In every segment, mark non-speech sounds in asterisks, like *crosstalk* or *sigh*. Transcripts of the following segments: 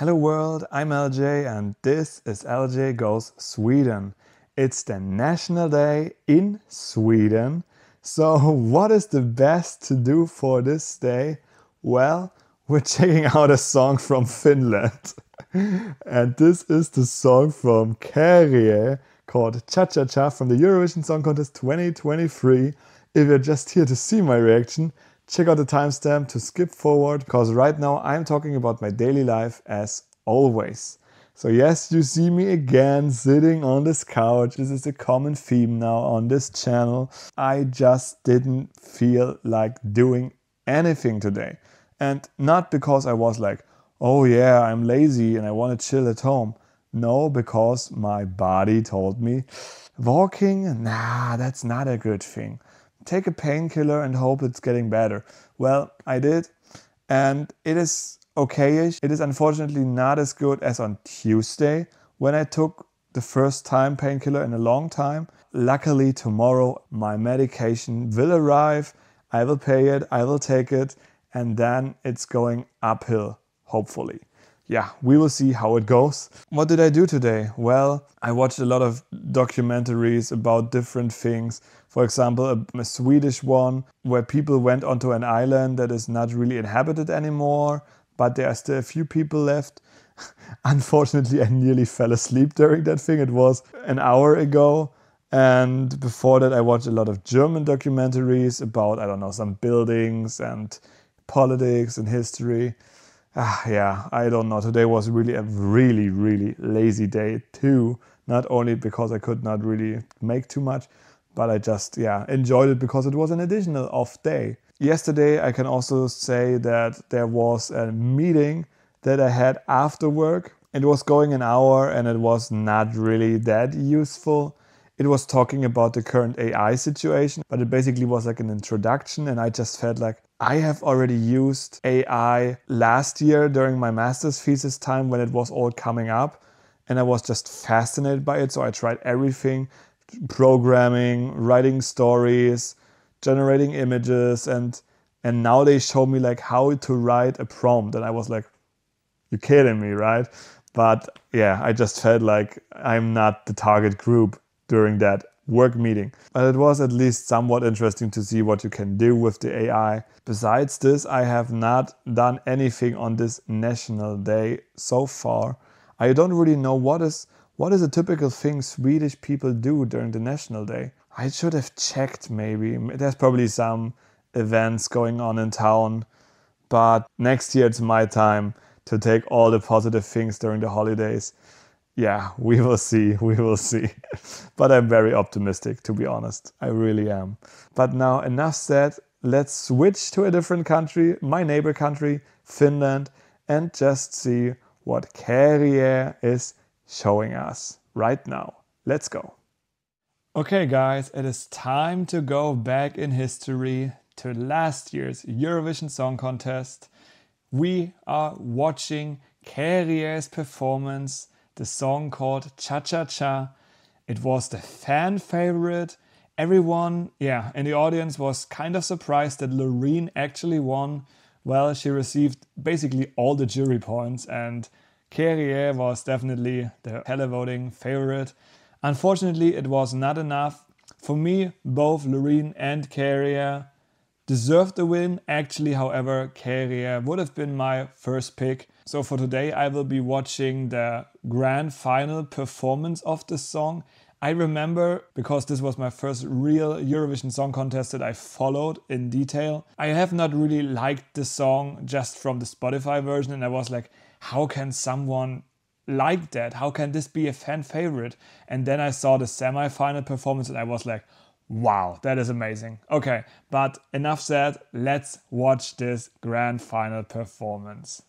Hello world, I'm LJ and this is LJ Goes Sweden. It's the national day in Sweden. So, *laughs* what is the best to do for this day? Well, we're checking *laughs* out a song from Finland. *laughs* and this is the song from Käärijä called Cha Cha Cha from the Eurovision Song Contest 2023. If you're just here to see my reaction, check out the timestamp to skip forward because right now I'm talking about my daily life as always. So, yes, you see me again sitting on this couch. This is a common theme now on this channel. I just didn't feel like doing anything today. And not because I was like, oh yeah, I'm lazy and I want to chill at home. No, because my body told me walking, nah, that's not a good thing take a painkiller and hope it's getting better. Well, I did, and it is okayish. It is unfortunately not as good as on Tuesday when I took the first time painkiller in a long time. Luckily, tomorrow my medication will arrive. I will pay it, I will take it, and then it's going uphill, hopefully yeah, we will see how it goes. What did I do today? Well, I watched a lot of documentaries about different things. For example, a, a, Swedish one where people went onto an island that is not really inhabited anymore, but there are still a few people left. *laughs* Unfortunately, I nearly fell asleep during that thing. It was an hour ago. And before that, I watched a lot of German documentaries about, I don't know, some buildings and politics and history ah, yeah, I don't know. Today was really a really, really lazy day too. Not only because I could not really make too much, but I just, yeah, enjoyed it because it was an additional off day. Yesterday, I can also say that there was a meeting that I had after work. It was going an hour and it was not really that useful. It was talking about the current AI situation, but it basically was like an introduction. And I just felt like, I have already used AI last year during my master's thesis time when it was all coming up, and I was just fascinated by it. So I tried everything programming, writing stories, generating images, and and now they show me like how to write a prompt, and I was like, you're kidding me, right?" But yeah, I just felt like I'm not the target group during that work meeting. But it was at least somewhat interesting to see what you can do with the AI. Besides this, I have not done anything on this national day so far. I don't really know what is what is a typical thing Swedish people do during the national day. I should have checked maybe. There's probably some events going on in town, but next year it's my time to take all the positive things during the holidays yeah, we will see. *laughs* We will see. but I'm very optimistic, to be honest. I really am. But now, enough said. Let's switch to a different country, my neighbor country, Finland, and just see what Käärijä is showing us right now. Let's go. Okay, guys, it is time to go back in history to last year's Eurovision Song Contest. We are watching Käärijä's performance the song called Cha Cha Cha. It was the fan favorite. Everyone, yeah, in the audience was kind of surprised that Loreen actually won. Well, she received basically all the jury points, and Käärijä was definitely the televoting favorite. Unfortunately, it was not enough. For me, both Loreen and Käärijä deserved the win. Actually, however, Käärijä would have been my first pick. So for today, I will be watching the grand final performance of the song. I remember because this was my first real Eurovision Song Contest that I followed in detail. I have not really liked the song just from the Spotify version, and I was like, how can someone like that? How can this be a fan favorite? And then I saw the semi final performance, and I was like, wow, that is amazing. Okay, but enough said, let's watch this grand final performance.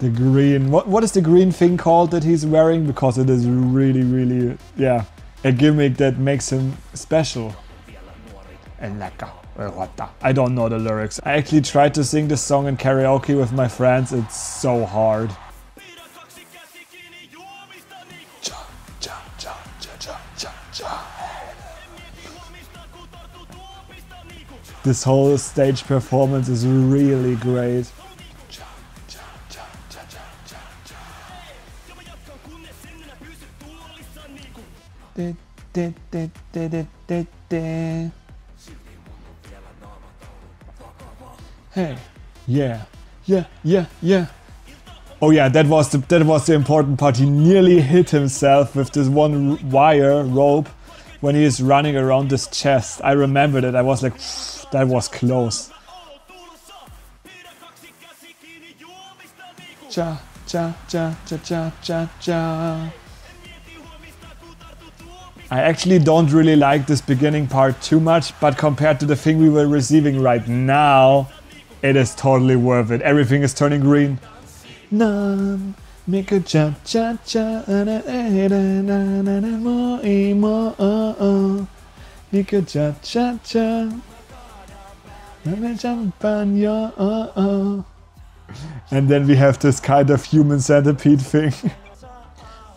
The green. What what is the green thing called that he's wearing? Because it is really, really, yeah, a gimmick that makes him special. Eh, I don't know the lyrics. I actually tried to sing this song in karaoke with my friends. It's so hard. This whole stage performance is really great. Hey, yeah, yeah, yeah, yeah. Oh yeah, that was the that was the important part. He nearly hit himself with this one wire rope when he is running around this chest. I remember that. I was like, *sniffs* that was close. Cha cha cha cha cha cha cha. I actually don't really like this beginning part too much, but compared to the thing we were receiving right now, it is totally worth it. Everything is turning green. Make a cha cha cha uh, uh. Make a cha cha cha uh, And then we have this kind of human centipede thing. *laughs*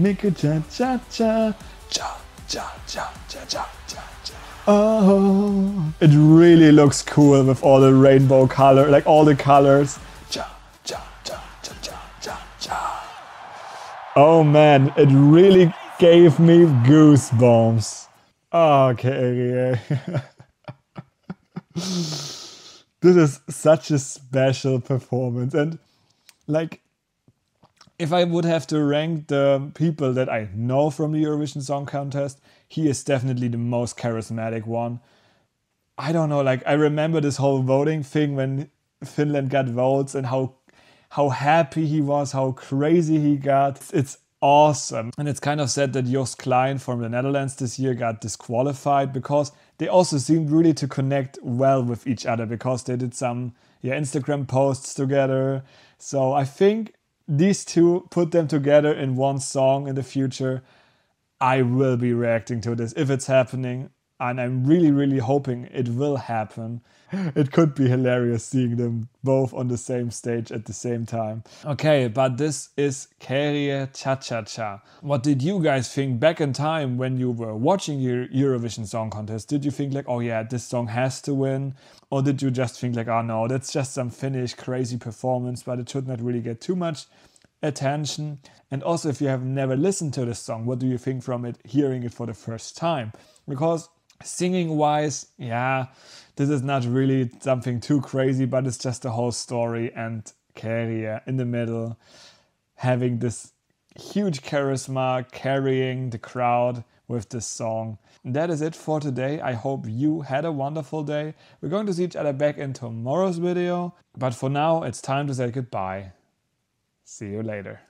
champanya Mika cha cha cha cha cha cha cha cha cha Oh, it really looks cool with all the rainbow color, like all the colors. Oh man, it really gave me goosebumps. Okay. this is such a special performance. And like, if I would have to rank the people that I know from the Eurovision Song Contest, he is definitely the most charismatic one. I don't know, like, I remember this whole voting thing when Finland got votes and how how happy he was, how crazy he got. It's awesome. And it's kind of sad that Joost Klein from the Netherlands this year got disqualified because they also seemed really to connect well with each other because they did some yeah, Instagram posts together. So I think these two put them together in one song in the future. I will be reacting to this if it's happening and I'm really, really hoping it will happen. It could be hilarious seeing them both on the same stage at the same time. Okay, but this is Käärijä Cha Cha Cha. What did you guys think back in time when you were watching your Eurovision Song Contest? Did you think like, oh yeah, this song has to win? Or did you just think like, oh no, that's just some Finnish crazy performance, but it should not really get too much attention? And also, if you have never listened to this song, what do you think from it, hearing it for the first time? Because Singing wise, yeah, this is not really something too crazy, but it's just the whole story and Käärijä in the middle, having this huge charisma, carrying the crowd with this song. that is it for today. I hope you had a wonderful day. We're going to see each other back in tomorrow's video, but for now, it's time to say goodbye. See you later.